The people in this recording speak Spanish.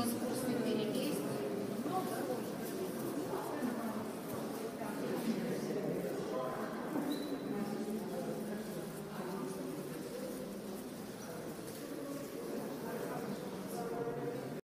hijos